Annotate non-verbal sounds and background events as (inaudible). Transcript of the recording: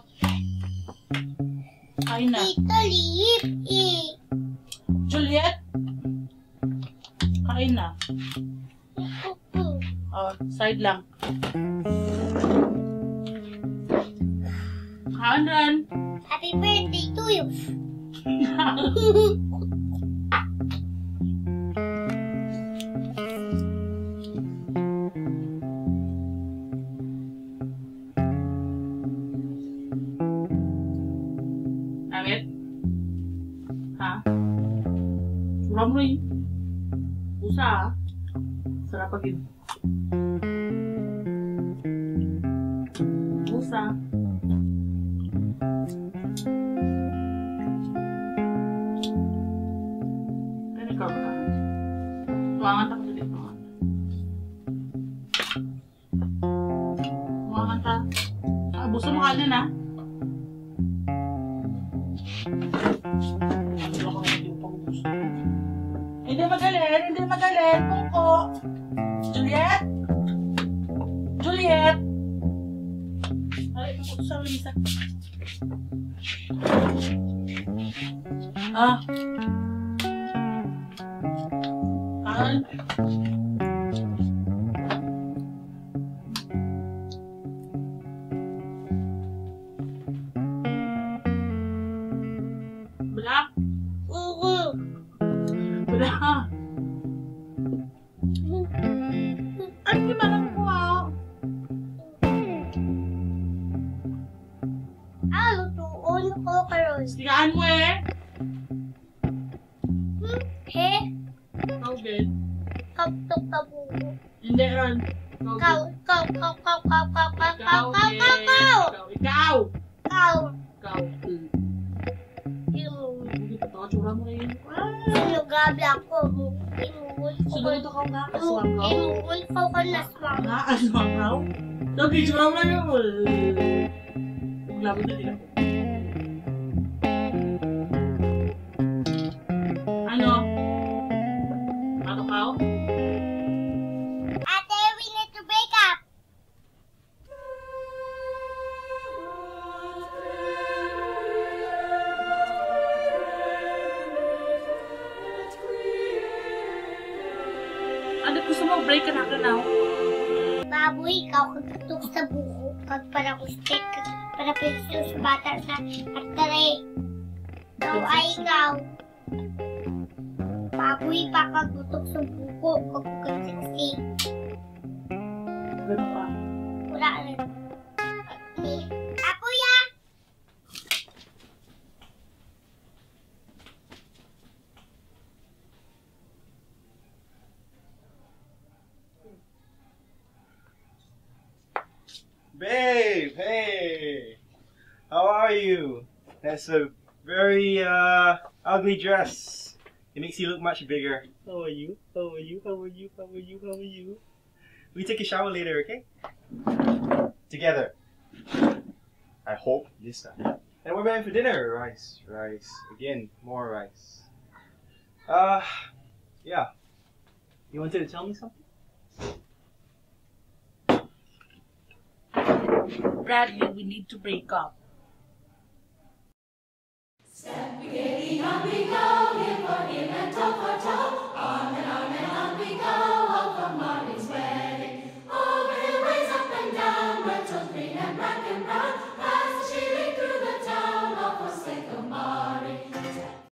Ah. Kain na. Tito, liit eh. Juliet? Kain na. Oh, side lang. Kain rin. Happy birthday to you. (laughs) Romli usaha serapa gitu usaha ini kalau mau tak jadi ruangan mau tak ah nah magaling. Pungko. Juliet? Juliet? Ay, pungko sa Lisa. Ah. Kain. Black? Hmm? He? Ikaw, Ben. Kaptok ka buko. Hindi, Ron. Kau, kau, kau, kau, kau, kau, kau, kau, kau, kau, kau. Ikaw. Kau. Hmm. Yung, Hindi pa ito. Tsura mo rin. yung gabi ako. Inuul ko. Sunod ka nga. Aswang ka. Inuul ko ka na swang. Nga, aswang ka. Lagi, tsura mo lang yun. Na din ako. Gusto mo? Break ka na ka now? Baboy, ikaw kagtutok sa buko. Kag para kustik. Kag para pinsil sa bata sa artare. Ikaw ay ikaw. Baboy pa kagtutok sa buko. Kag kagsiksik. Ganun pa. Babe, hey! How are you? That's a very uh, ugly dress. It makes you look much bigger. How are you? How are you? How are you? How are you? How are you? We take a shower later, okay? Together. I hope this time. And we're going for dinner. Rice, rice. Again, more rice. Uh, yeah. You wanted to tell me something? temporarily we need to break up.